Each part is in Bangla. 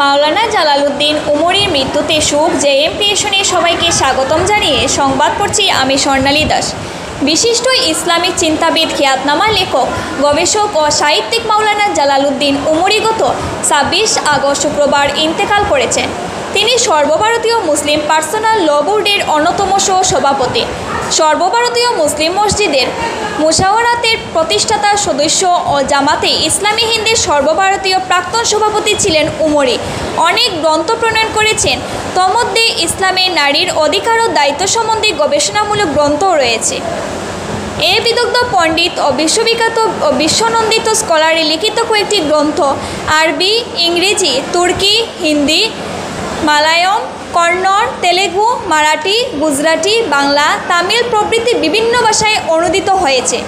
মাওলানা জালালউদ্দিন উমরির মৃত্যুতে সুখ যে জেএম ক্রিয়েশনে সবাইকে স্বাগতম জানিয়ে সংবাদ পড়ছি আমি স্বর্ণালী দাস। বিশিষ্ট ইসলামিক চিন্তাবিদ, খিয়াতনামা লেখক, গবেষক ও সাহিত্যিক মাওলানা জালালউদ্দিন উমরি গত ছাব্বিশ আগস্ট শুক্রবার ইন্তেকাল করেছেন। তিনি সর্বভারতীয় মুসলিম পার্সোনাল ল বোর্ডের অন্যতম সহ সভাপতি সর্বভারতীয় মুসলিম মসজিদের মুশাওয়ারাতের প্রতিষ্ঠাতা সদস্য ও জামাতে ইসলামী হিন্দের সর্বভারতীয় প্রাক্তন সভাপতি ছিলেন উমরি। অনেক গ্রন্থ প্রণয়ন করেছেন। তমধ্যে ইসলামে নারীর অধিকার ও দায়িত্ব সম্বন্ধে গবেষণামূলক গ্রন্থও রয়েছে। এ বিদগ্ধ পণ্ডিত ও বিশ্ববিখ্যাত ও বিশ্বনন্দিত স্কলারে লিখিত কয়েকটি গ্রন্থ আরবি, ইংরেজি, তুর্কি, হিন্দি মালায়ম কন্নড়, তেলেগু, মারাঠি, গুজরাটি, বাংলা, তামিল প্রভৃতি বিভিন্ন ভাষায় অনুদিত হয়েছে।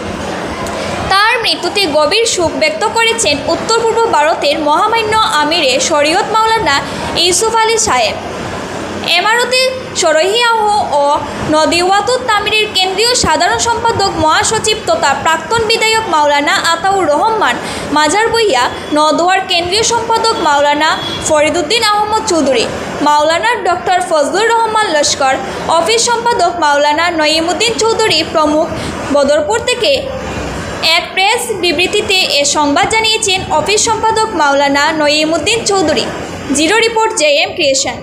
তার মৃত্যুতে গভীর শোক ব্যক্ত করেছেন উত্তর পূর্ব ভারতের মহামান্য আমিরে শরীয়ত মাওলানা ইউসুফ আলী সাহেব। এমারতে সরহিয়াহ ও নদীওয়াতুত তামিরের কেন্দ্রীয় সাধারণ সম্পাদক মহাসচিব তথা প্রাক্তন বিধায়ক মাওলানা আতাউর রহমান, মাজার বইয়া নদোয়ার কেন্দ্রীয় সম্পাদক মাওলানা ফরিদুদ্দিন আহমদ চৌধুরী, মাওলানা ডক্টর ফজলুর রহমান লস্কর, অফিস সম্পাদক মাওলানা নঈমুদ্দিন চৌধুরী প্রমুখ। বদরপুর থেকে এক প্রেস বিবৃতিতে এ সংবাদ জানিয়েছেন অফিস সম্পাদক Maulana Naimuddin Chowdhury. Zero report J M creation.